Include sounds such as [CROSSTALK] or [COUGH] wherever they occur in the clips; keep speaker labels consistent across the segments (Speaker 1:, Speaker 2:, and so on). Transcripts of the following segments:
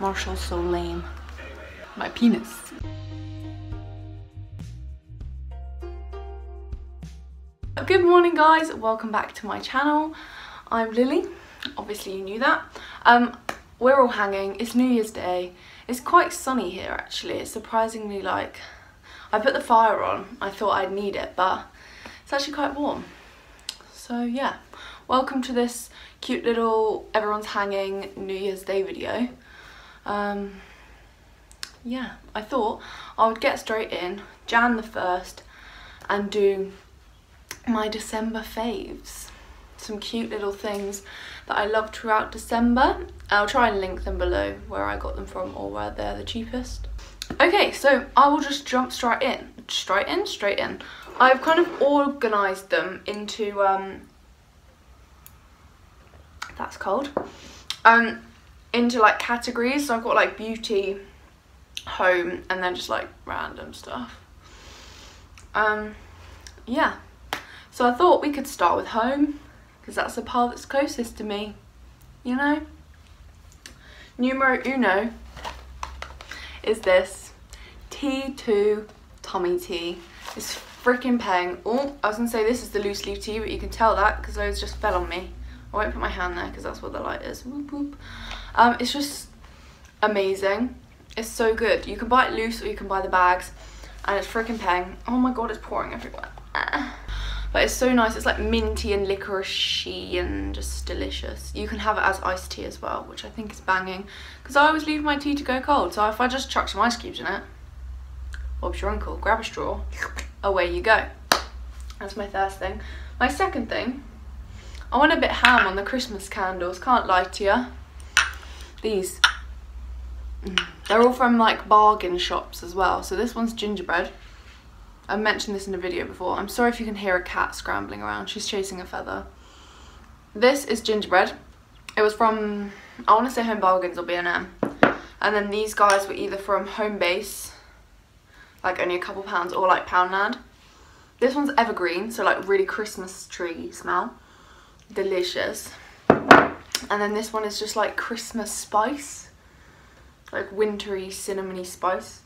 Speaker 1: Marshall's so lame. My penis. Good morning guys, welcome back to my channel. I'm Lily, obviously you knew that. Um, we're all hanging, it's New Year's Day. It's quite sunny here actually, it's surprisingly like, I put the fire on, I thought I'd need it, but it's actually quite warm. So yeah, welcome to this cute little everyone's hanging New Year's Day video. Um, yeah, I thought I would get straight in, Jan the 1st, and do my December faves. Some cute little things that I loved throughout December. I'll try and link them below where I got them from or where they're the cheapest. Okay, so I will just jump straight in. Straight in? Straight in. I've kind of organised them into, um, that's cold, um, into like categories. So I've got like beauty, home, and then just like random stuff. Um, yeah. So I thought we could start with home because that's the part that's closest to me, you know? Numero uno is this T2 tummy tea. It's freaking paying. Oh, I was gonna say this is the loose leaf tea, but you can tell that because those just fell on me. I won't put my hand there because that's where the light is. Whoop, whoop. Um, it's just amazing. It's so good. You can buy it loose or you can buy the bags and it's freaking peng. Oh my god, it's pouring everywhere. But it's so nice. It's like minty and licoricey and just delicious. You can have it as iced tea as well, which I think is banging. Because I always leave my tea to go cold. So if I just chuck some ice cubes in it, Bob's your uncle. Grab a straw. [LAUGHS] Away you go. That's my first thing. My second thing, I went a bit ham on the Christmas candles. Can't lie to you. These. Mm. They're all from like bargain shops as well. So this one's gingerbread. I've mentioned this in a video before. I'm sorry if you can hear a cat scrambling around. She's chasing a feather. This is gingerbread. It was from, I want to say Home Bargains or B&M. And then these guys were either from Homebase, like only a couple pounds, or like Poundland. This one's evergreen, so like really Christmas tree smell. Delicious. And then this one is just like Christmas spice. Like wintry, cinnamony spice.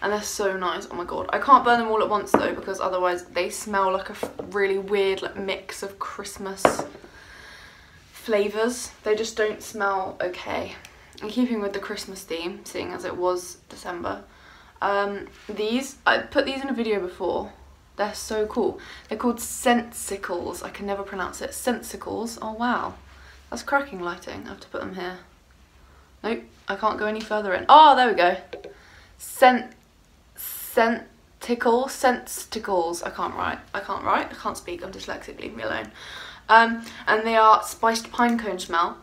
Speaker 1: And they're so nice. Oh my god. I can't burn them all at once though because otherwise they smell like a really weird like mix of christmas flavors. They just don't smell okay. In keeping with the christmas theme seeing as it was december. Um, these i put these in a video before they're so cool. They're called scentsicles i can never pronounce it. Scentsicles oh wow. That's cracking lighting. I have to put them here. Nope. I can't go any further in. Oh there we go. Scent Senticles, Senticles, I can't write, I can't write, I can't speak, I'm dyslexic, leave me alone. Um, and they are spiced pine cone smell.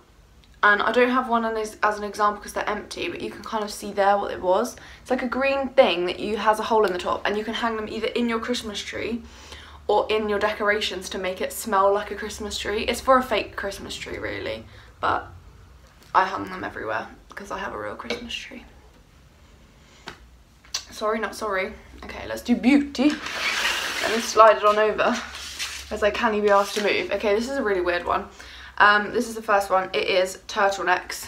Speaker 1: And I don't have one as, an example because they're empty, but you can kind of see there what it was. It's like a green thing that you has a hole in the top and you can hang them either in your Christmas tree or in your decorations to make it smell like a Christmas tree. It's for a fake Christmas tree really, but I hung them everywhere because I have a real Christmas tree. Sorry, not sorry. Okay, let's do beauty. Let me slide it on over as I can't be asked to move. Okay, this is a really weird one. Um, this is the first one. It is turtlenecks.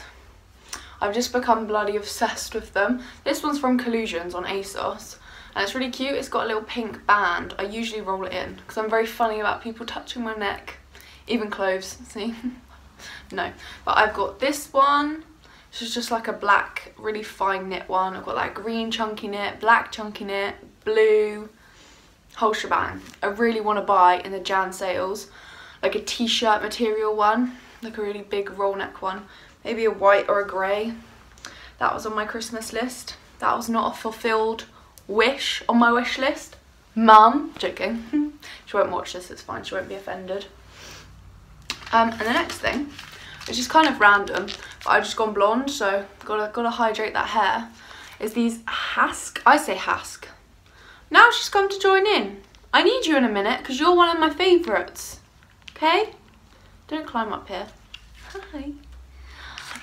Speaker 1: I've just become bloody obsessed with them. This one's from Collusions on ASOS. And it's really cute. It's got a little pink band. I usually roll it in because I'm very funny about people touching my neck. Even clothes, [LAUGHS] see? no. But I've got this one. This is just like a black, really fine knit one. I've got like green chunky knit, black chunky knit, blue, whole shebang. I really want to buy in the Jan sales like a t-shirt material one, like a really big roll neck one. Maybe a white or a grey. That was on my Christmas list. That was not a fulfilled wish on my wish list. Mum, joking. [LAUGHS] she won't watch this, it's fine, she won't be offended. Um, and the next thing which is kind of random, but I've just gone blonde, so gotta, gotta hydrate that hair, is these Hask, I say Hask. Now she's come to join in. I need you in a minute, because you're one of my favourites, okay? Don't climb up here. Hi.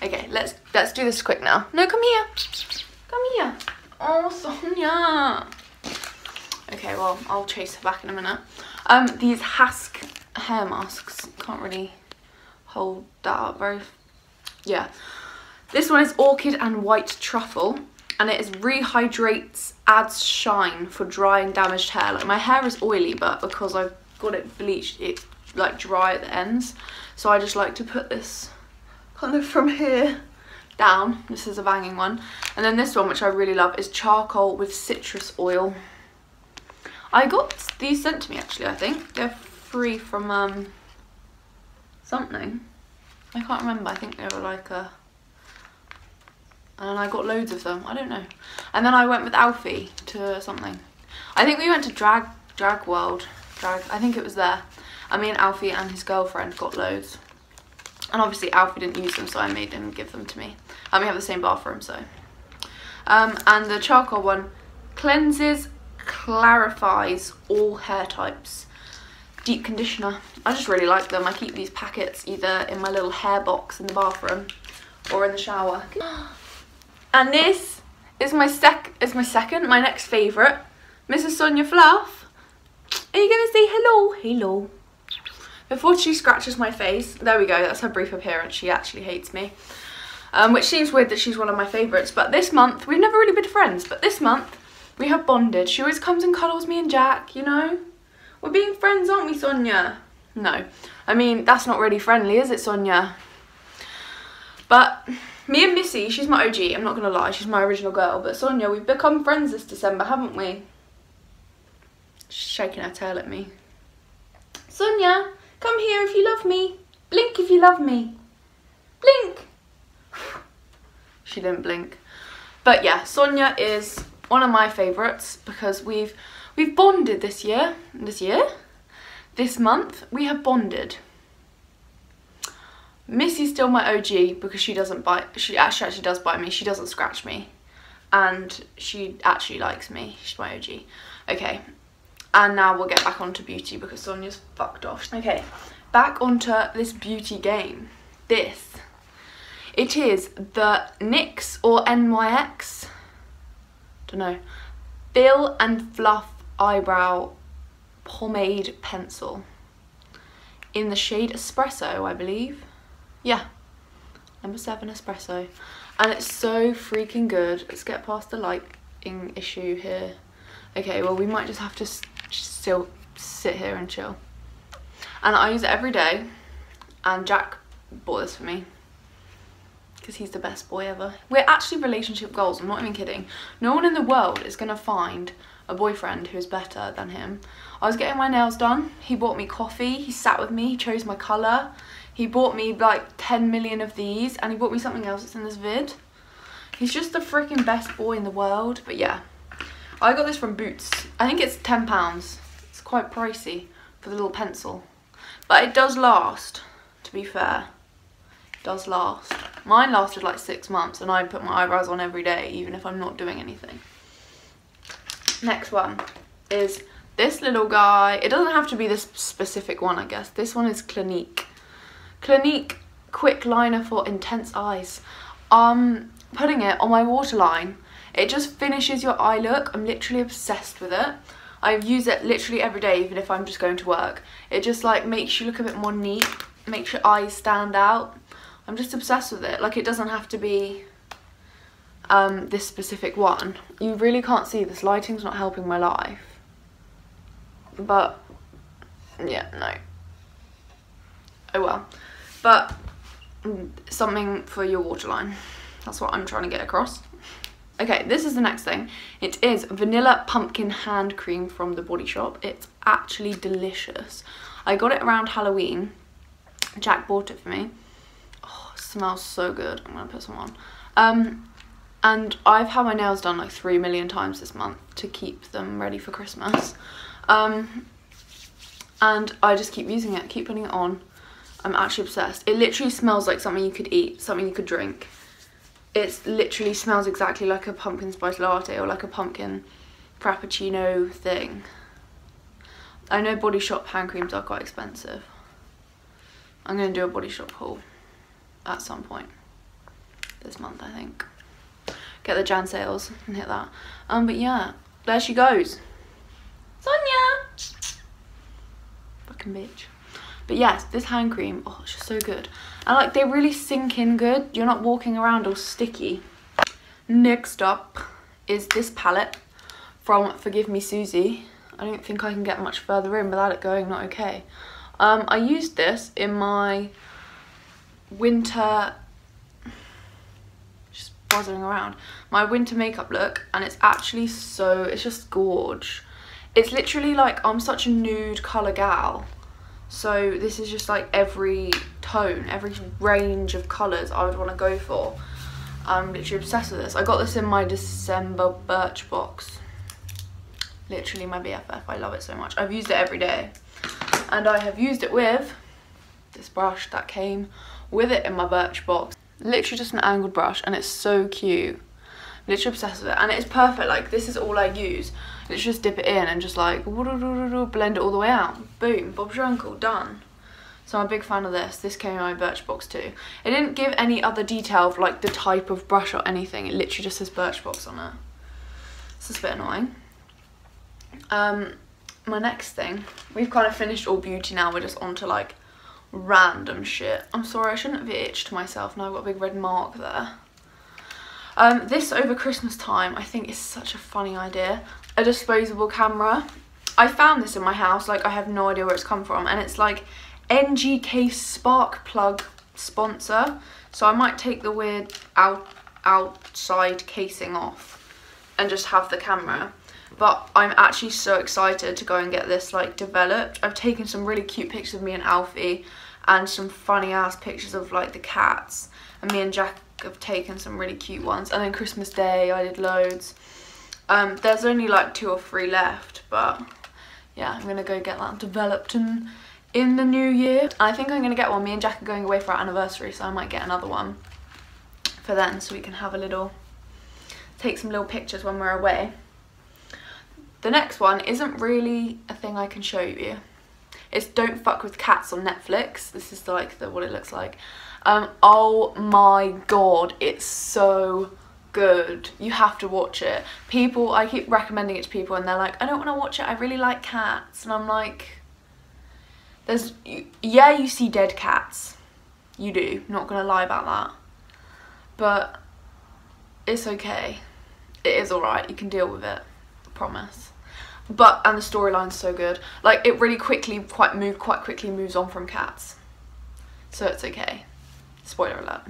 Speaker 1: Okay, let's let's do this quick now. No, come here. Come here. Oh, Sonia. Okay, well, I'll chase her back in a minute. Um, these Hask hair masks. Can't really hold that up very yeah This one is Orchid and White Truffle. And it is rehydrates, adds shine for dry and damaged hair. Like my hair is oily, but because I've got it bleached, it's like dry at the ends. So I just like to put this kind of from here down. This is a banging one. And then this one, which I really love, is charcoal with citrus oil. I got these sent to me actually, I think. They're free from um something. I can't remember. I think they were like a and I got loads of them. I don't know. And then I went with Alfie to something. I think we went to Drag Drag World. Drag I think it was there. I mean Alfie and his girlfriend got loads. And obviously Alfie didn't use them so I made him give them to me. And we have the same bathroom so. Um, and the charcoal one cleanses, clarifies all hair types. Deep conditioner. I just really like them. I keep these packets either in my little hair box in the bathroom or in the shower. [GASPS] And this is my sec is my second, my next favourite. Mrs. Sonia Fluff. Are you gonna say hello? Hello. Before she scratches my face, there we go, that's her brief appearance. She actually hates me. Um, which seems weird that she's one of my favourites. But this month, we've never really been friends, but this month we have bonded. She always comes and cuddles me and Jack, you know? We're being friends, aren't we, Sonia? No. I mean, that's not really friendly, is it, Sonia? But me and Missy, she's my OG, I'm not going to lie, she's my original girl. But Sonia, we've become friends this December, haven't we? She's shaking her tail at me. Sonia, come here if you love me. Blink if you love me. Blink. [SIGHS] she didn't blink. But yeah, Sonia is one of my favourites because we've we've bonded this year. This year? This month, we have bonded. Missy's still my OG because she doesn't bite. She actually actually does bite me. She doesn't scratch me, and she actually likes me. She's my OG. Okay, and now we'll get back onto beauty because Sonia's fucked off. Okay, back onto this beauty game. This. It is the NYX or NYX. Don't know. Fill and Fluff Eyebrow Pomade Pencil. In the shade Espresso, I believe. Yeah, number seven espresso. And it's so freaking good. Let's get past the lighting issue here. Okay, well we might just have to still sit here and chill. And I use it every day. And Jack bought this for me. Because he's the best boy ever. We're actually relationship goals, I'm not even kidding. No one in the world is to find a boyfriend who is better than him. I was getting my nails done. He bought me coffee. He sat with me. He chose my colour. He bought me like 10 million of these and he bought me something else that's in this vid. He's just the freaking best boy in the world. But yeah, I got this from Boots. I think it's £10. It's quite pricey for the little pencil. But it does last, to be fair. It does last. Mine lasted like six months and I put my eyebrows on every day, even if I'm not doing anything. Next one is this little guy. It doesn't have to be this specific one, I guess. This one is Clinique. Clinique Quick Liner for Intense Eyes. Um, putting it on my waterline, it just finishes your eye look. I'm literally obsessed with it. I use it literally every day, even if I'm just going to work. It just like makes you look a bit more neat, makes your eyes stand out. I'm just obsessed with it. Like it doesn't have to be um, this specific one. You really can't see, this lighting's not helping my life. But, yeah, no. Oh well but something for your waterline. That's what I'm trying to get across. Okay, this is the next thing. It is Vanilla Pumpkin Hand Cream from The Body Shop. It's actually delicious. I got it around Halloween. Jack bought it for me. Oh, it smells so good. I'm to put some on. Um, and I've had my nails done like three million times this month to keep them ready for Christmas. Um, and I just keep using it, keep putting it on. I'm actually obsessed. It literally smells like something you could eat, something you could drink. It literally smells exactly like a pumpkin spice latte or like a pumpkin frappuccino thing. I know Body Shop hand creams are quite expensive. I'm going to do a Body Shop haul at some point this month, I think. Get the Jan sales and hit that. Um, but yeah, there she goes. Sonia! Fucking bitch. But yes, this hand cream, oh, it's just so good. And like, they really sink in good. You're not walking around all sticky. Next up is this palette from Forgive Me Suzie. I don't think I can get much further in without it going not okay. Um, I used this in my winter, just buzzing around, my winter makeup look and it's actually so, it's just gorge. It's literally like, I'm such a nude colour gal. So this is just like every tone, every range of colours I would want to go for. I'm literally obsessed with this. I got this in my December Birchbox. Literally my BFF. I love it so much. I've used it every day. And I have used it with this brush that came with it in my Birchbox. Literally just an angled brush and it's so cute. Literally obsessed with it. And it's perfect. Like this is all I use. Literally just dip it in and just like blend it all the way out. Boom. Bob's your uncle. Done. So I'm a big fan of this. This came in my Birchbox too. It didn't give any other detail of like the type of brush or anything. It literally just says Birchbox on it. This is a bit annoying. Um, my next thing, we've kind of finished all beauty now. We're just on to like random shit. I'm sorry, I shouldn't have itched myself. Now I've got a big red mark there. Um, this over Christmas time, I think is such a funny idea. A disposable camera. I found this in my house, like I have no idea where it's come from. And it's like NGK spark plug sponsor. So I might take the weird out outside casing off and just have the camera. But I'm actually so excited to go and get this like developed. I've taken some really cute pictures of me and Alfie and some funny ass pictures of like the cats. And me and Jack have taken some really cute ones. And then Christmas Day I did loads. Um, there's only like two or three left, but yeah, I'm gonna go get that developed and in the new year. I think I'm gonna get one. Me and Jack are going away for our anniversary, so I might get another one for then so we can have a little, take some little pictures when we're away. The next one isn't really a thing I can show you. It's Don't Fuck With Cats on Netflix. This is like the, what it looks like. Um, oh my god, it's so good. You have to watch it. People, I keep recommending it to people and they're like, I don't want to watch it, I really like cats. And I'm like, there's, yeah, you see dead cats. You do, not gonna lie about that. But it's okay. It is alright, you can deal with it, I promise. But, and the storyline's so good. Like, it really quickly, quite move, quite quickly moves on from cats. So it's okay. Spoiler alert.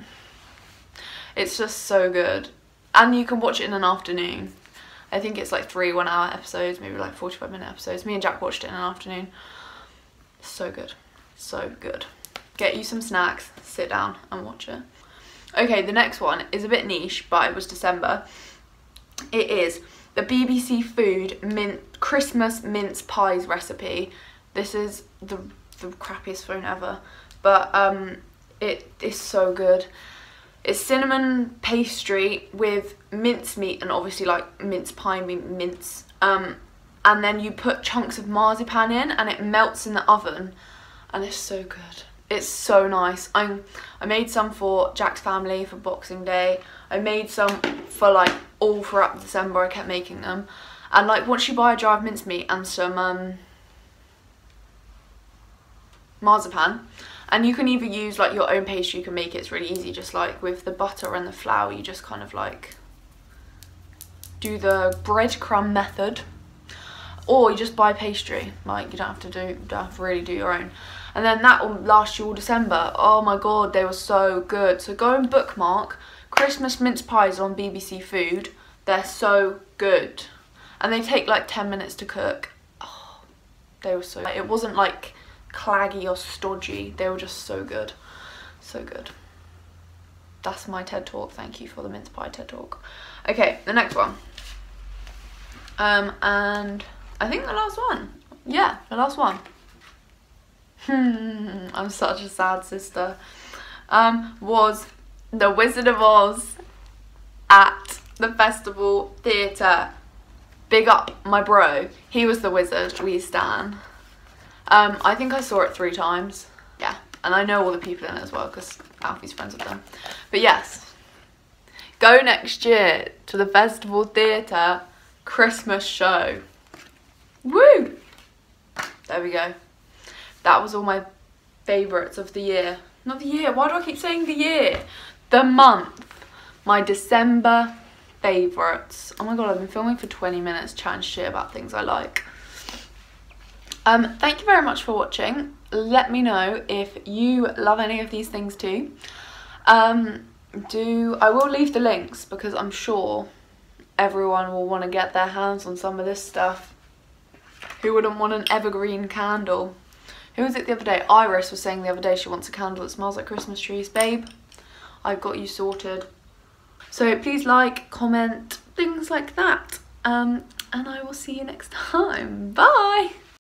Speaker 1: It's just so good. And you can watch it in an afternoon. I think it's like three one hour episodes, maybe like 45 minute episodes. Me and Jack watched it in an afternoon. So good. So good. Get you some snacks, sit down and watch it. Okay, the next one is a bit niche, but it was December. It is the BBC Food mint Christmas mince pies recipe. This is the, the crappiest phone ever, but um, it is so good. It's cinnamon pastry with mincemeat and obviously like mince pie mince. Um, and then you put chunks of marzipan in and it melts in the oven and it's so good. It's so nice. I I made some for Jack's family for Boxing Day. I made some for like all throughout December. I kept making them. And like once you buy a jar of mincemeat and some um, marzipan, and you can either use like your own pastry, you can make it, it's really easy, just like with the butter and the flour, you just kind of like do the breadcrumb method. Or you just buy pastry. Like you don't have to do don't have to really do your own. And then that will last you all December. Oh my god they were so good. So go and bookmark Christmas mince pies on BBC Food. They're so good. And they take like 10 minutes to cook. Oh, they were so it wasn't like claggy or stodgy. They were just so good. So good. That's my TED talk. Thank you for the mince pie TED talk. Okay the next one. Um and I think the last one. Yeah, the last one. Hmm, [LAUGHS] I'm such a sad sister. Um, was The Wizard of Oz at the Festival Theatre. Big up my bro. He was the wizard, we stan. Um, I think I saw it three times. Yeah, and I know all the people in it as well because Alfie's friends with them. But yes, go next year to the Festival Theatre Christmas show. Woo! There we go. That was all my favourites of the year. Not the year, why do I keep saying the year? The month. My December favourites. Oh my god, I've been filming for 20 minutes chatting shit about things I like. Um, thank you very much for watching. Let me know if you love any of these things too. Um, do I will leave the links because I'm sure everyone will want to get their hands on some of this stuff. Who wouldn't want an evergreen candle? Who was it the other day? Iris was saying the other day she wants a candle that smells like Christmas trees. Babe, I've got you sorted. So please like, comment, things like that. Um, and I will see you next [LAUGHS] time. Bye!